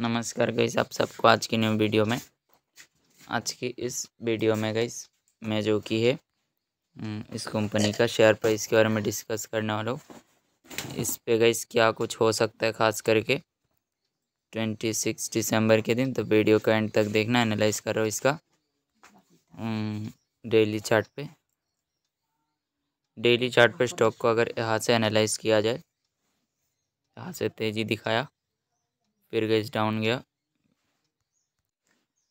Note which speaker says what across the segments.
Speaker 1: नमस्कार गईस आप सबको आज की न्यू वीडियो में। आज की इस वीडियो में गईस मैं जो कि है हम्म, इस कंपनी का शेयर प्राइस के बारे में डिस्कस करने वाला हूँ। इस पे गईस क्या कुछ हो सकता है खास करके? ट्वेंटी सिक्स दिसंबर के दिन तो वीडियो का एंड तक देखना एनालाइज करो इसका। डेली हम्म, चार्ट पे। डेली चार्ट पे स्टॉक को अगर यहाँ से एनालाइज किया जाए यहाँ से तेज़ी दिखाया। फिर गई डाउन गया।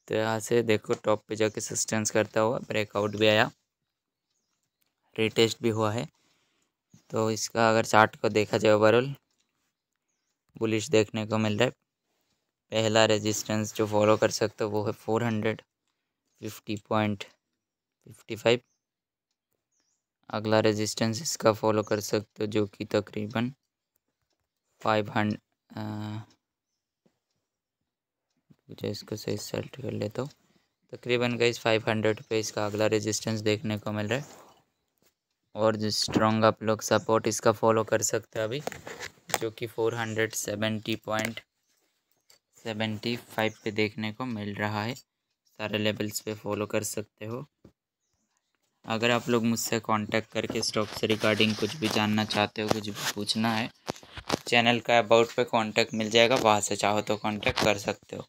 Speaker 1: तो यहाँ से देखो टॉप पे जाके सस्टेंस करता हुआ ब्रेकआउट भी आया। रिटेस्ट भी हुआ है। तो इसका अगर चार्ट को देखा जाए ओवरऑल बुलिश देखने को मिल रहा है। पहला रेजिस्टेंस जो फॉलो कर सकते हो वो है four hundred fifty point fifty five अगला रेजिस्टेंस इसका फॉलो कर सकते हो जो कि तकरीबन फाइव हंड्रेड मुझे इसको सही सेलेक्ट कर लेता हूँ। तकरीबन गाइस फाइव हंड्रेड पे इसका अगला रेजिस्टेंस देखने को मिल रहा है। और जो स्ट्रॉन्ग आप लोग सपोर्ट इसका फॉलो कर सकते हैं अभी, जो कि four hundred seventy point seventy five पे देखने को मिल रहा है। सारे लेवल्स पे फॉलो कर सकते हो। अगर आप लोग मुझसे कांटेक्ट करके स्टॉक से रिगार्डिंग कुछ भी जानना चाहते हो, कुछ भी पूछना है चैनल का अबाउट पे कांटेक्ट मिल जाएगा। वहाँ से चाहो तो कांटेक्ट कर सकते हो।